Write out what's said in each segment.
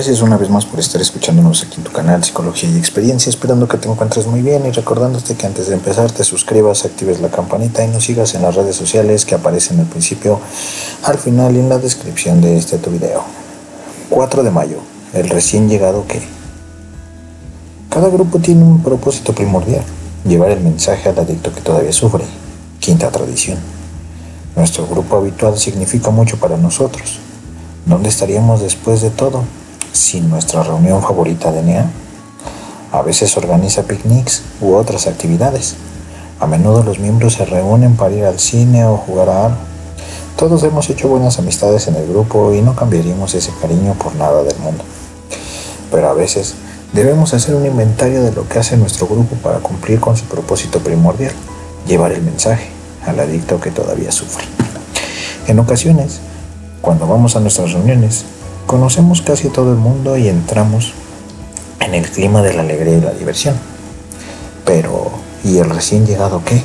Gracias una vez más por estar escuchándonos aquí en tu canal Psicología y Experiencia, esperando que te encuentres muy bien y recordándote que antes de empezar te suscribas, actives la campanita y nos sigas en las redes sociales que aparecen al principio, al final y en la descripción de este tu video. 4 de mayo, el recién llegado que... Cada grupo tiene un propósito primordial, llevar el mensaje al adicto que todavía sufre. Quinta tradición. Nuestro grupo habitual significa mucho para nosotros. ¿Dónde estaríamos después de todo? Sin nuestra reunión favorita de NEA. A veces organiza picnics u otras actividades. A menudo los miembros se reúnen para ir al cine o jugar a algo. Todos hemos hecho buenas amistades en el grupo y no cambiaríamos ese cariño por nada del mundo. Pero a veces debemos hacer un inventario de lo que hace nuestro grupo para cumplir con su propósito primordial, llevar el mensaje al adicto que todavía sufre. En ocasiones, cuando vamos a nuestras reuniones, Conocemos casi todo el mundo y entramos en el clima de la alegría y la diversión. Pero, ¿y el recién llegado qué?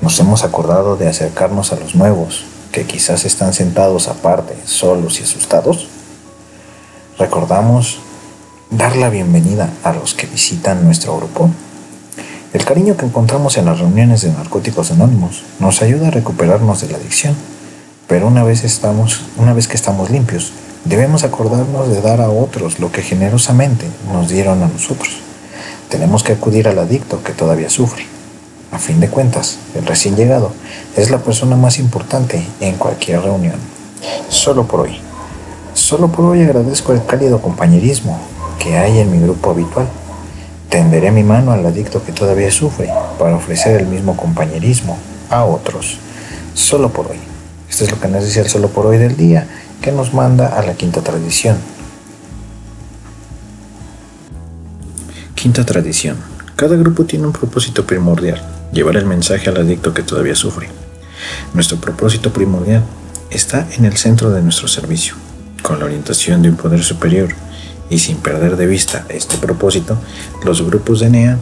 Nos hemos acordado de acercarnos a los nuevos, que quizás están sentados aparte, solos y asustados. Recordamos dar la bienvenida a los que visitan nuestro grupo. El cariño que encontramos en las reuniones de narcóticos anónimos nos ayuda a recuperarnos de la adicción pero una vez, estamos, una vez que estamos limpios, debemos acordarnos de dar a otros lo que generosamente nos dieron a nosotros. Tenemos que acudir al adicto que todavía sufre. A fin de cuentas, el recién llegado es la persona más importante en cualquier reunión. Solo por hoy. Solo por hoy agradezco el cálido compañerismo que hay en mi grupo habitual. Tenderé mi mano al adicto que todavía sufre para ofrecer el mismo compañerismo a otros. Solo por hoy. Esto es lo que nos dice el solo por hoy del día, que nos manda a la quinta tradición. Quinta tradición. Cada grupo tiene un propósito primordial, llevar el mensaje al adicto que todavía sufre. Nuestro propósito primordial está en el centro de nuestro servicio, con la orientación de un poder superior, y sin perder de vista este propósito, los grupos de NEA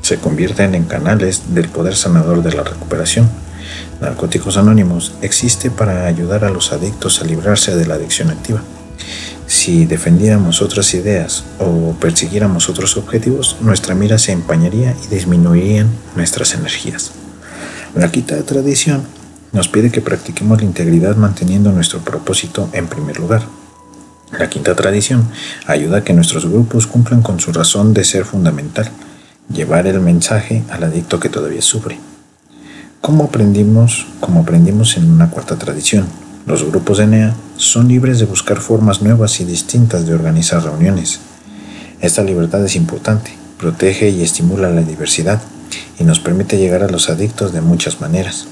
se convierten en canales del poder sanador de la recuperación Narcóticos Anónimos existe para ayudar a los adictos a librarse de la adicción activa. Si defendiéramos otras ideas o persiguiéramos otros objetivos, nuestra mira se empañaría y disminuirían nuestras energías. La quinta tradición nos pide que practiquemos la integridad manteniendo nuestro propósito en primer lugar. La quinta tradición ayuda a que nuestros grupos cumplan con su razón de ser fundamental, llevar el mensaje al adicto que todavía sufre. Como aprendimos, como aprendimos en una cuarta tradición, los grupos de NEA son libres de buscar formas nuevas y distintas de organizar reuniones. Esta libertad es importante, protege y estimula la diversidad y nos permite llegar a los adictos de muchas maneras.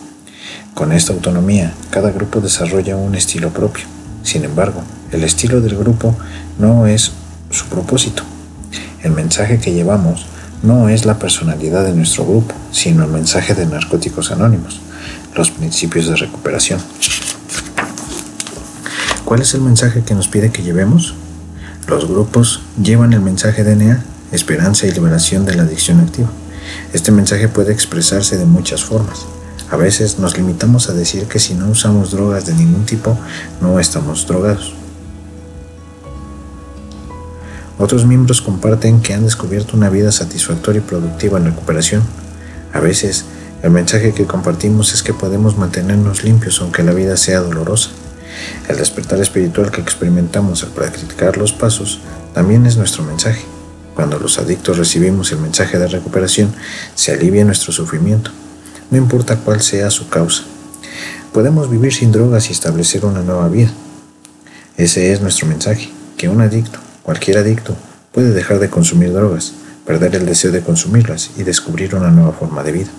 Con esta autonomía, cada grupo desarrolla un estilo propio. Sin embargo, el estilo del grupo no es su propósito. El mensaje que llevamos no es la personalidad de nuestro grupo, sino el mensaje de Narcóticos Anónimos, los principios de recuperación. ¿Cuál es el mensaje que nos pide que llevemos? Los grupos llevan el mensaje de NEA, esperanza y liberación de la adicción activa. Este mensaje puede expresarse de muchas formas. A veces nos limitamos a decir que si no usamos drogas de ningún tipo, no estamos drogados. Otros miembros comparten que han descubierto una vida satisfactoria y productiva en recuperación. A veces, el mensaje que compartimos es que podemos mantenernos limpios aunque la vida sea dolorosa. El despertar espiritual que experimentamos al practicar los pasos también es nuestro mensaje. Cuando los adictos recibimos el mensaje de recuperación, se alivia nuestro sufrimiento, no importa cuál sea su causa. Podemos vivir sin drogas y establecer una nueva vida. Ese es nuestro mensaje, que un adicto Cualquier adicto puede dejar de consumir drogas, perder el deseo de consumirlas y descubrir una nueva forma de vida.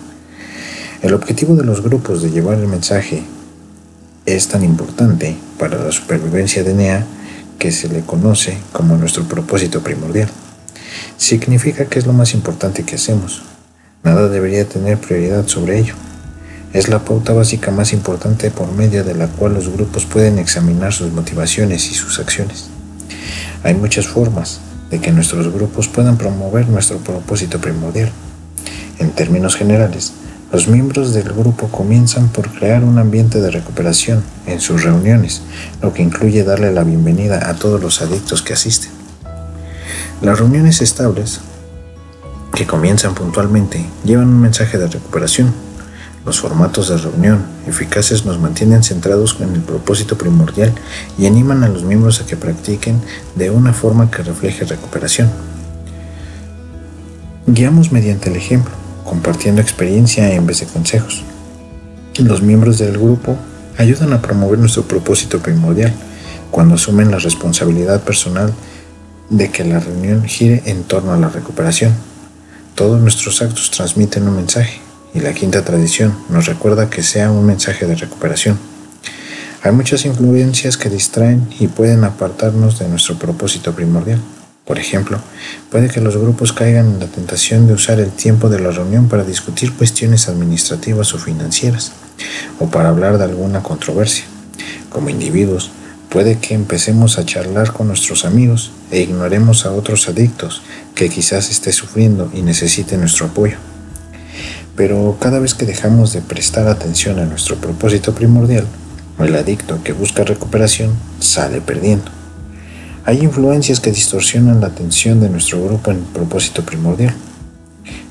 El objetivo de los grupos de llevar el mensaje es tan importante para la supervivencia de NEA que se le conoce como nuestro propósito primordial. Significa que es lo más importante que hacemos. Nada debería tener prioridad sobre ello. Es la pauta básica más importante por medio de la cual los grupos pueden examinar sus motivaciones y sus acciones. Hay muchas formas de que nuestros grupos puedan promover nuestro propósito primordial. En términos generales, Los miembros del grupo comienzan por crear un ambiente de recuperación en sus reuniones, lo que incluye darle la bienvenida a todos los adictos que asisten. Las reuniones estables, que comienzan puntualmente, llevan un mensaje de recuperación. Los formatos de reunión eficaces nos mantienen centrados en el propósito primordial y animan a los miembros a que practiquen de una forma que refleje recuperación. Guiamos mediante el ejemplo compartiendo experiencia en vez de consejos. Los miembros del grupo ayudan a promover nuestro propósito primordial cuando asumen la responsabilidad personal de que la reunión gire en torno a la recuperación. Todos nuestros actos transmiten un mensaje y la quinta tradición nos recuerda que sea un mensaje de recuperación. Hay muchas influencias que distraen y pueden apartarnos de nuestro propósito primordial. Por ejemplo, puede que los grupos caigan en la tentación de usar el tiempo de la reunión para discutir cuestiones administrativas o financieras, o para hablar de alguna controversia. Como individuos, puede que empecemos a charlar con nuestros amigos e ignoremos a otros adictos que quizás esté sufriendo y necesite nuestro apoyo. Pero cada vez que dejamos de prestar atención a nuestro propósito primordial, el adicto que busca recuperación sale perdiendo. Hay influencias que distorsionan la atención de nuestro grupo en el propósito primordial.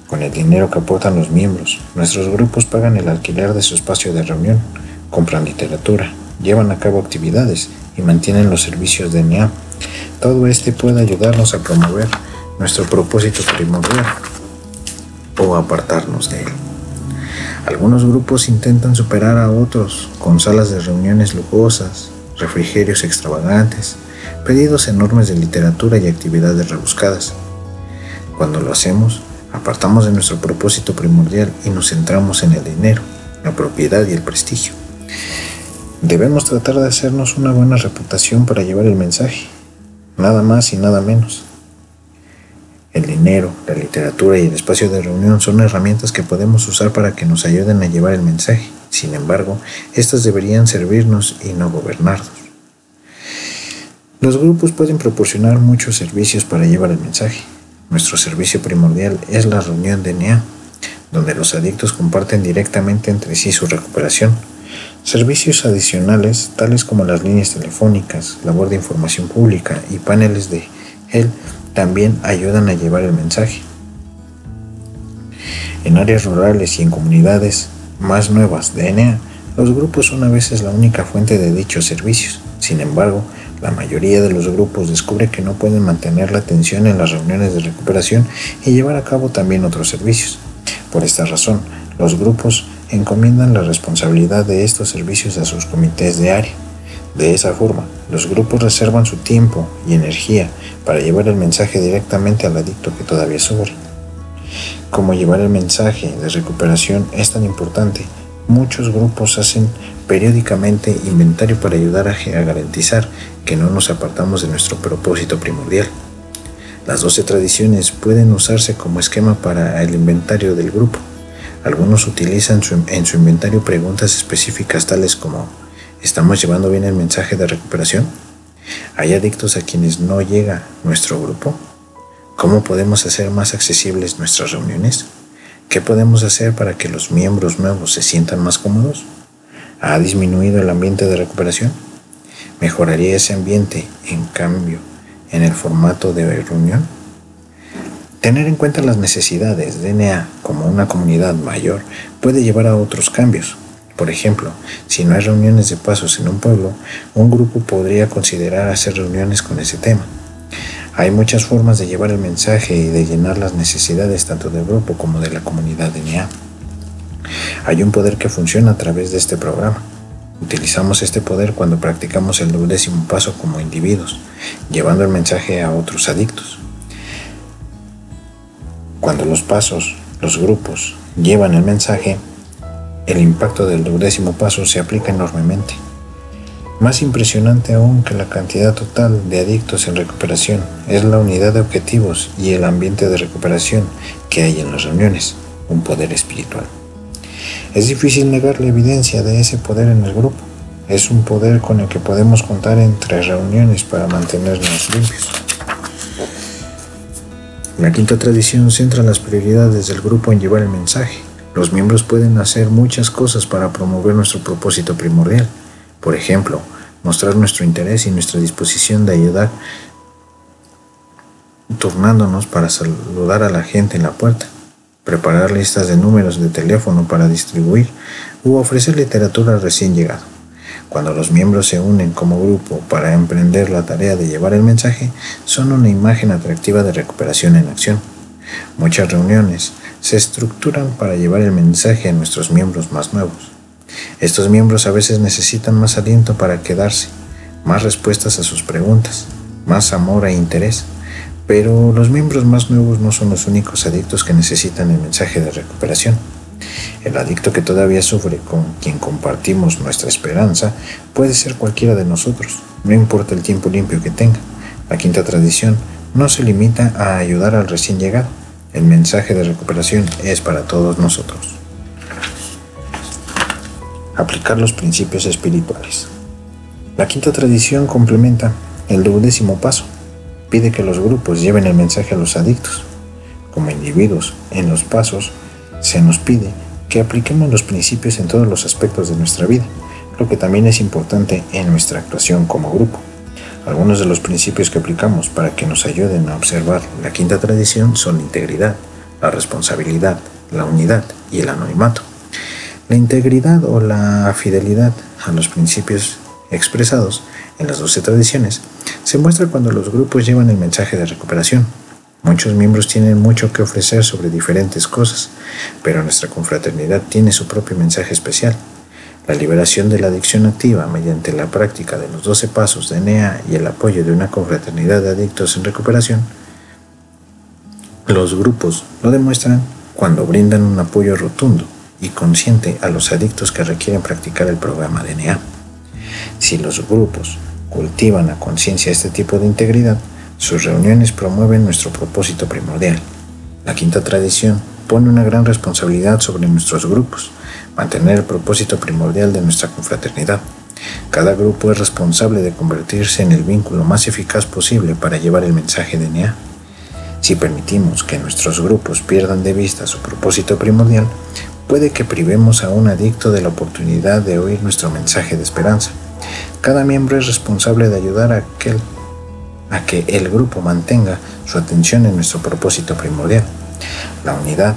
Con el dinero que aportan los miembros, nuestros grupos pagan el alquiler de su espacio de reunión, compran literatura, llevan a cabo actividades y mantienen los servicios de NEA. Todo este puede ayudarnos a promover nuestro propósito primordial o apartarnos de él. Algunos grupos intentan superar a otros con salas de reuniones lujosas, refrigerios extravagantes, pedidos enormes de literatura y actividades rebuscadas. Cuando lo hacemos, apartamos de nuestro propósito primordial y nos centramos en el dinero, la propiedad y el prestigio. Debemos tratar de hacernos una buena reputación para llevar el mensaje, nada más y nada menos. El dinero, la literatura y el espacio de reunión son herramientas que podemos usar para que nos ayuden a llevar el mensaje. Sin embargo, estas deberían servirnos y no gobernarnos. Los grupos pueden proporcionar muchos servicios para llevar el mensaje. Nuestro servicio primordial es la reunión de NEA, donde los adictos comparten directamente entre sí su recuperación. Servicios adicionales, tales como las líneas telefónicas, labor de información pública y paneles de él, también ayudan a llevar el mensaje. En áreas rurales y en comunidades más nuevas de NEA, los grupos son a veces la única fuente de dichos servicios. Sin embargo, la mayoría de los grupos descubre que no pueden mantener la atención en las reuniones de recuperación y llevar a cabo también otros servicios. Por esta razón, los grupos encomiendan la responsabilidad de estos servicios a sus comités de área. De esa forma, los grupos reservan su tiempo y energía para llevar el mensaje directamente al adicto que todavía sufre. Como llevar el mensaje de recuperación es tan importante, muchos grupos hacen periódicamente inventario para ayudar a, garantizar que no nos apartamos de nuestro propósito primordial. Las 12 tradiciones pueden usarse como esquema para el inventario del grupo. Algunos utilizan en su inventario preguntas específicas tales como ¿estamos llevando bien el mensaje de recuperación? ¿Hay adictos a quienes no llega nuestro grupo? ¿Cómo podemos hacer más accesibles nuestras reuniones? ¿Qué podemos hacer para que los miembros nuevos se sientan más cómodos? ¿Ha disminuido el ambiente de recuperación? ¿Mejoraría ese ambiente, en cambio, en el formato de reunión? Tener en cuenta las necesidades de NEA como una comunidad mayor puede llevar a otros cambios. Por ejemplo, si no hay reuniones de pasos en un pueblo, un grupo podría considerar hacer reuniones con ese tema. Hay muchas formas de llevar el mensaje y de llenar las necesidades tanto del grupo como de la comunidad de NEA. Hay un poder que funciona a través de este programa. Utilizamos este poder cuando practicamos el décimo paso como individuos, llevando el mensaje a otros adictos. Cuando los pasos, los grupos, llevan el mensaje, el impacto del décimo paso se aplica enormemente. Más impresionante aún que la cantidad total de adictos en recuperación es la unidad de objetivos y el ambiente de recuperación que hay en las reuniones, un poder espiritual. Es difícil negar la evidencia de ese poder en el grupo. Es un poder con el que podemos contar entre reuniones para mantenernos limpios. La quinta tradición centra las prioridades del grupo en llevar el mensaje. Los miembros pueden hacer muchas cosas para promover nuestro propósito primordial. Por ejemplo, mostrar nuestro interés y nuestra disposición de ayudar turnándonos para saludar a la gente en la puerta, preparar listas de números de teléfono para distribuir u ofrecer literatura recién llegado. Cuando los miembros se unen como grupo para emprender la tarea de llevar el mensaje, son una imagen atractiva de recuperación en acción. Muchas reuniones se estructuran para llevar el mensaje a nuestros miembros más nuevos. Estos miembros a veces necesitan más aliento para quedarse, más respuestas a sus preguntas, más amor e interés, pero los miembros más nuevos no son los únicos adictos que necesitan el mensaje de recuperación. El adicto que todavía sufre con quien compartimos nuestra esperanza puede ser cualquiera de nosotros, no importa el tiempo limpio que tenga. La quinta tradición no se limita a ayudar al recién llegado. El mensaje de recuperación es para todos nosotros. Aplicar los principios espirituales. La quinta tradición complementa el duodécimo paso, pide que los grupos lleven el mensaje a los adictos. Como individuos, en los pasos, se nos pide que apliquemos los principios en todos los aspectos de nuestra vida, lo que también es importante en nuestra actuación como grupo. Algunos de los principios que aplicamos para que nos ayuden a observar la quinta tradición son la integridad, la responsabilidad, la unidad y el anonimato. La integridad o la fidelidad a los principios expresados en las doce tradiciones se muestra cuando los grupos llevan el mensaje de recuperación. Muchos miembros tienen mucho que ofrecer sobre diferentes cosas, pero nuestra confraternidad tiene su propio mensaje especial. La liberación de la adicción activa mediante la práctica de los 12 pasos de NEA y el apoyo de una confraternidad de adictos en recuperación. Los grupos lo demuestran cuando brindan un apoyo rotundo y consciente a los adictos que requieren practicar el programa de NEA. Si los grupos cultivan a conciencia este tipo de integridad, sus reuniones promueven nuestro propósito primordial. La quinta tradición pone una gran responsabilidad sobre nuestros grupos, mantener el propósito primordial de nuestra confraternidad. Cada grupo es responsable de convertirse en el vínculo más eficaz posible para llevar el mensaje de NEA. Si permitimos que nuestros grupos pierdan de vista su propósito primordial, puede que privemos a un adicto de la oportunidad de oír nuestro mensaje de esperanza. Cada miembro es responsable de ayudar a, aquel, a que el grupo mantenga su atención en nuestro propósito primordial. La unidad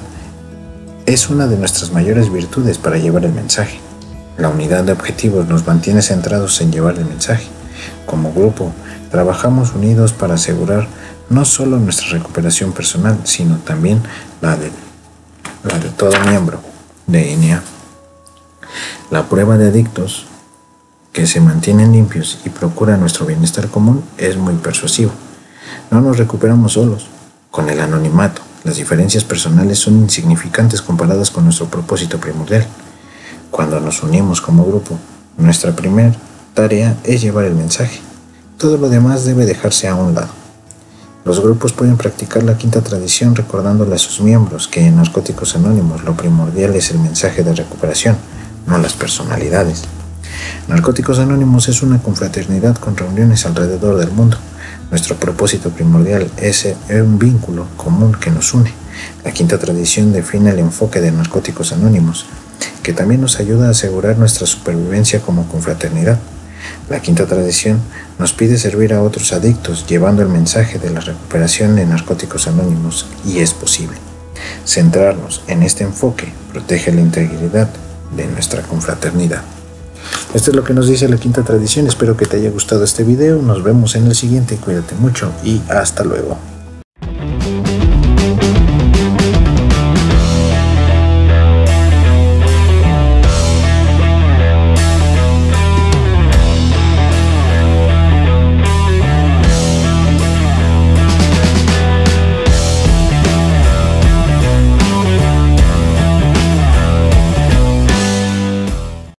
es una de nuestras mayores virtudes para llevar el mensaje. La unidad de objetivos nos mantiene centrados en llevar el mensaje. Como grupo, trabajamos unidos para asegurar no solo nuestra recuperación personal, sino también la de, todo miembro de INEA. La prueba de adictos que se mantienen limpios y procuran nuestro bienestar común es muy persuasivo. No nos recuperamos solos. Con el anonimato, las diferencias personales son insignificantes comparadas con nuestro propósito primordial. Cuando nos unimos como grupo, nuestra primera tarea es llevar el mensaje. Todo lo demás debe dejarse a un lado. Los grupos pueden practicar la quinta tradición recordándole a sus miembros que en Narcóticos Anónimos lo primordial es el mensaje de recuperación, no las personalidades. Narcóticos Anónimos es una confraternidad con reuniones alrededor del mundo. Nuestro propósito primordial es un vínculo común que nos une. La quinta tradición define el enfoque de Narcóticos Anónimos, que también nos ayuda a asegurar nuestra supervivencia como confraternidad. La quinta tradición nos pide servir a otros adictos llevando el mensaje de la recuperación de narcóticos anónimos y es posible. Centrarnos en este enfoque protege la integridad de nuestra confraternidad. Esto es lo que nos dice la quinta tradición. Espero que te haya gustado este video. Nos vemos en el siguiente. Cuídate mucho y hasta luego.